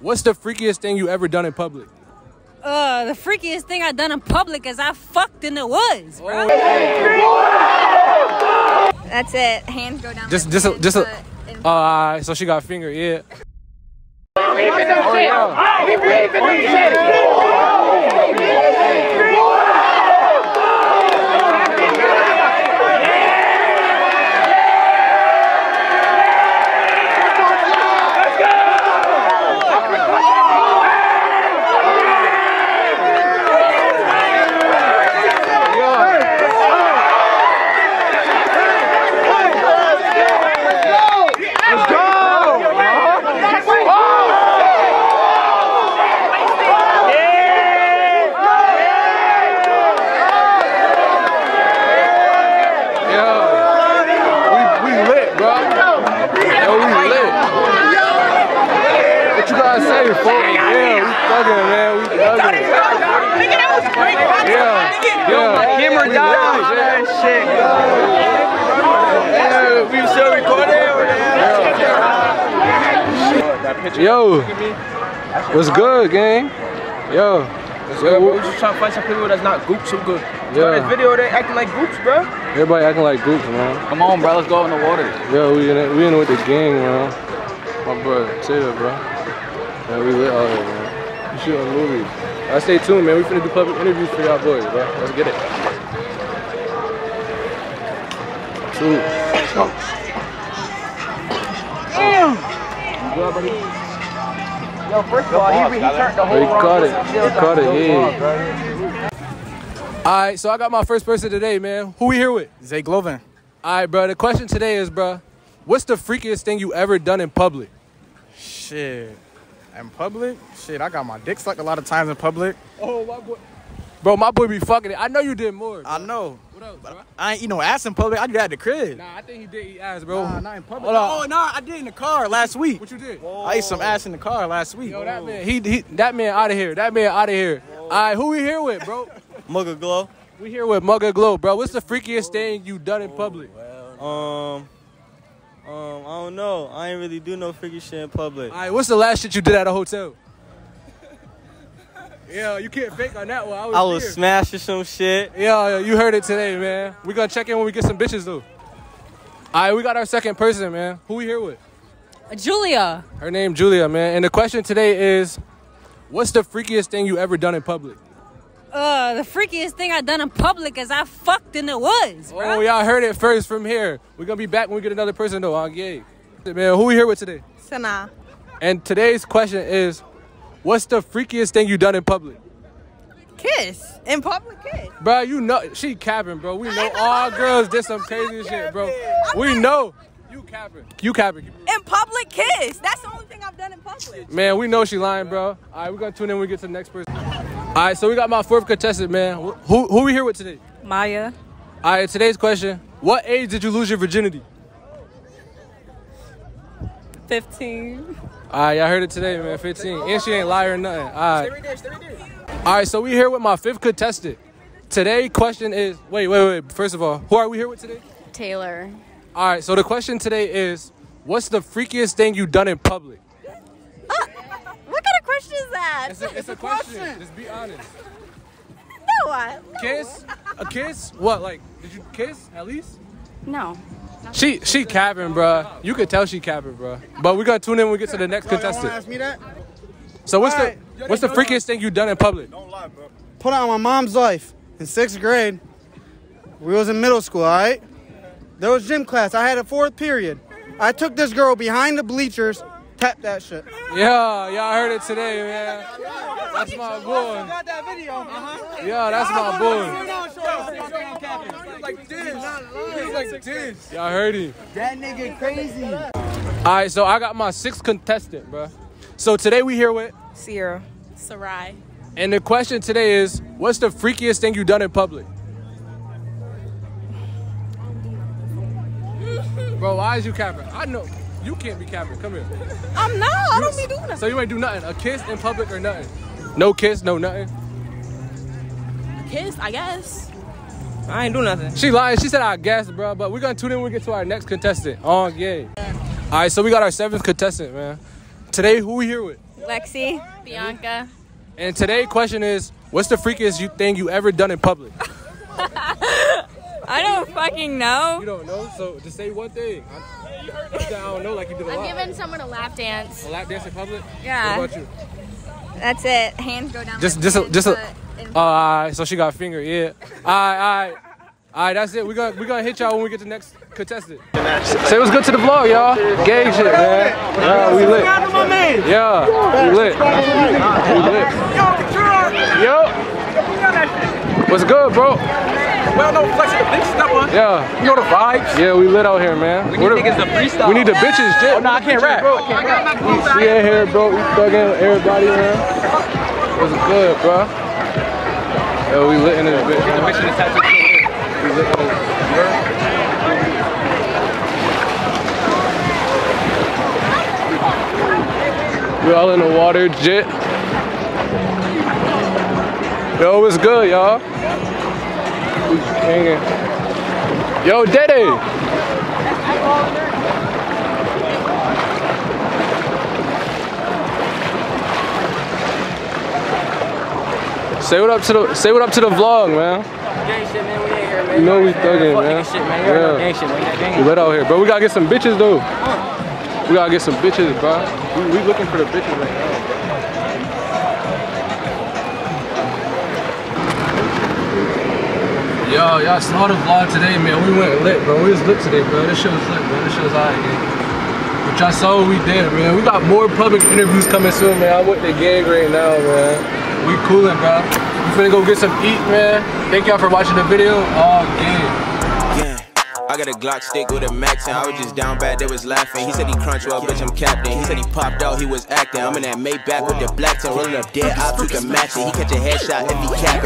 What's the freakiest thing you ever done in public? Uh, the freakiest thing I done in public is I fucked in the woods, bro. That's it. Hands go down. Just, my just, a, just. but A, uh, so she got finger, yeah. Yo, we, we lit, bro. Yo, we lit. What you gotta say, folks? Yeah, we thugging, man. We thugging. Yeah, yeah. Camera We down. yeah. Shit. Yeah, we still recording. Yo, what's good, gang? Yo, Yo, yo, we just trying to find some people that's not goops so good. Yeah. This video, they acting like goops, bro. everybody acting like goops, man. Come on, bro. Let's go in the water. Yeah, we in it, we in it with the gang, man. My brother, say that, bro. Yeah, we lit out here, man. We shooting movies. I stay tuned, man. We finna do public interviews for y'all boys, bro. Let's get it. Two. Yo, first of all, he, he turned the Oh, whole you caught it. wrong. You caught it, yeah. All right, so I got my first person today, man. Who we here with? Zay Glovin. All right, bro. The question today is, bro, what's the freakiest thing you ever done in public? Shit. In public? Shit, I got my dick sucked a lot of times in public. Oh, my boy. Bro, my boy be fucking it. I know you did more. I know. What else, bro? I ain't eat no ass in public. I do that at the crib. Nah, I think he did eat ass, bro. Nah, not in public. Oh, no, I did in the car last week. What you did? I ate some ass in the car last week. Yo, that man, he, he that man out of here. That man out of here. All right, who we here with, bro? Mugga Glow. We here with Mugga Glow, bro. What's the freakiest thing you done in public? Um, um, I don't know. I ain't really do no freaky shit in public. All right, what's the last shit you did at a hotel? yeah, you can't fake on that one. I was, I was there. smashing some shit. Yeah, yeah, you heard it today, man. We gonna check in when we get some bitches though. All right, we got our second person, man. Who we here with? Julia. Her name Julia, man. And the question today is, what's the freakiest thing you ever done in public? Uh, the freakiest thing I done in public is I fucked in the woods, bro. Oh, y'all heard it first from here. We're gonna be back when we get another person though. On gay. Man, who we here with today? Sana. And today's question is, what's the freakiest thing you done in public? Kiss. In public kiss. Bro, you know she capping, bro. We know all girls did some crazy shit, bro. We know you capping. You capping. In public kiss. That's the only thing I've done in public. Man, we know she lying, bro. All right, we're gonna tune in when we get to the next person. All right, so we got my fourth contestant, man. Who who we here with today? Maya. All right, today's question: What age did you lose your virginity? 15. All right, y'all heard it today, man. 15, and she ain't lying or nothing. All right. All right, so we here with my fifth contestant. Today question is wait, wait, wait. First of all, who are we here with today? Taylor. All right, so the question today is, what's the freakiest thing you've done in public? What kind of question is? It's a, it's a question. Just be honest. No, what? Kiss? A kiss? What? Like, did you kiss at least? No. She she capping, bruh. You could tell she capping, bruh. But we gotta tune in when we get to the next contestant. Ask me that? So what's the what's the freakiest thing you've done in public? Don't lie, bro. Put on my mom's life in sixth grade. We was in middle school, all right? There was gym class. I had a fourth period. I took this girl behind the bleachers, tapped that shit. Yeah, y'all heard it today, man. That's my boy. Got that video? Uh-huh. Yeah, that's my boy. Like this. like this. Y'all heard him. That nigga crazy. All right, so I got my sixth contestant, bruh. So today we here with, Sierra. Sarai. and the question today is, what's the freakiest thing you've done in public? Bro, why is you capping? I know you can't be capping. Come here. I'm not. I don't be doing that. So you ain't do nothing. A kiss in public or nothing? No kiss, no nothing. Kiss, I guess. I ain't do nothing. She lying. She said I guess, bro. But we're gonna tune in when we get to our next contestant. Oh, On gay. All right, so we got our seventh contestant, man. Today, who we here with? Lexi. Bianca. And today's question is, what's the freakiest you, thing you ever done in public? I don't fucking know. You don't know, so just say one thing. I, I don't know, like you did a I'm lot. giving someone a lap dance. a lap dance in public. Yeah. What about you? That's it. Hands go down. Just, just, a, just a. but Uh, all right, so she got a finger. Yeah. All right, all right. All right, that's it. We gonna we gonna hit y'all when we get to the next contestant. Say what's good to the vlog, y'all. Gang shit, man. Yeah, we lit. Yeah, we lit. We lit. Yo. What's good, bro? Well, no flexing the big stepper. Yeah. You know the vibes. Yeah, we lit out here, man. We need niggas to freestyle. We need the bitches, Jit. Oh, no, I can't rap. I can't rap. We we in here, bro. We thugging everybody, man. What's good, bro? Yo, we lit in this bitch. The bitch in the tattoo. We lit in this We all in the water, Jit. Yo, what's good, y'all? Hanging. Yo, Dede. Say what up to the say what up to the vlog, man. Gang shit, man. We in here, man. You know we thugging, man. shit, man. You Yeah. gang shit, man. We lit out here, bro. We gotta get some bitches though. We gotta get some bitches, bro. We, we looking for the bitches right now. Yo, y'all saw the vlog today, man. We went lit, bro. We was lit today, bro. This shit was lit, bro. This shit was alright, man. But y'all saw what we did, man. We got more public interviews coming soon, man. I'm with the gang right now, man. We coolin', bro. We finna go get some eat, man. Thank y'all for watching the video. All gang. Yeah. I got a Glock stick with a max and I was just down bad, they was laughing. He said he crunch well, bitch, I'm captain. He said he popped out, he was acting. I'm in that Maybach with the black tint, rolling up dead ops, you can match. He catch a headshot if he capping.